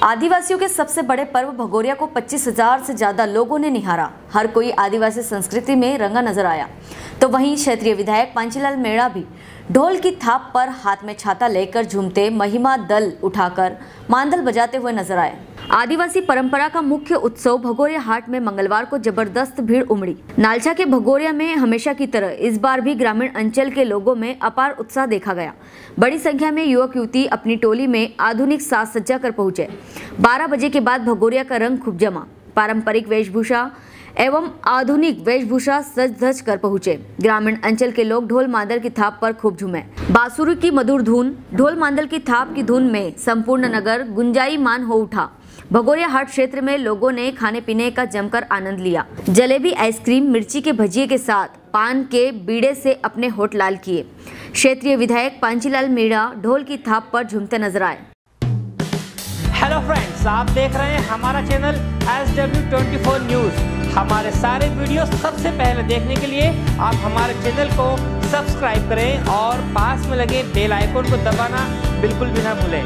आदिवासियों के सबसे बड़े पर्व भगोरिया को पच्चीस हज़ार से ज़्यादा लोगों ने निहारा। हर कोई आदिवासी संस्कृति में रंगा नज़र आया। तो वहीं क्षेत्रीय विधायक पांचीलाल मेड़ा भी ढोल की थाप पर हाथ में छाता लेकर झूमते महिमा दल उठाकर मांदल बजाते हुए नज़र आए। आदिवासी परंपरा का मुख्य उत्सव भगोरिया हाट में मंगलवार को ज़बरदस्त भीड़ उमड़ी। नालछा के भगोरिया में हमेशा की तरह इस बार भी ग्रामीण अंचल के लोगों में अपार उत्साह देखा गया। बड़ी संख्या में युवक युवती अपनी टोली में आधुनिक साज सज्जा कर पहुँचे। 12 बजे के बाद भगोरिया का रंग खूब जमा। पारंपरिक वेशभूषा एवं आधुनिक वेशभूषा सज धज कर पहुँचे। ग्रामीण अंचल के लोग ढोल मांदल की थाप पर खूब झूमे। बांसुरी की मधुर धुन, ढोल मांदल की थाप की धुन में संपूर्ण नगर गुंजाई मान हो उठा। भगोरिया हाट क्षेत्र में लोगों ने खाने पीने का जमकर आनंद लिया। जलेबी, आइसक्रीम, मिर्ची के भजिए के साथ पान के बीड़े से अपने होठ लाल किए। क्षेत्रीय विधायक पांचीलाल मीणा ढोल की थाप पर झूमते नज़र आए। हेलो फ्रेंड्स आप देख रहे हैं हमारा channel S W twenty four news हमारे सारे वीडियो सबसे पहले देखने के लिए आप हमारे चैनल को सब्सक्राइब करें और पास में लगे बेल आइकन को दबाना बिल्कुल भी ना भूलें।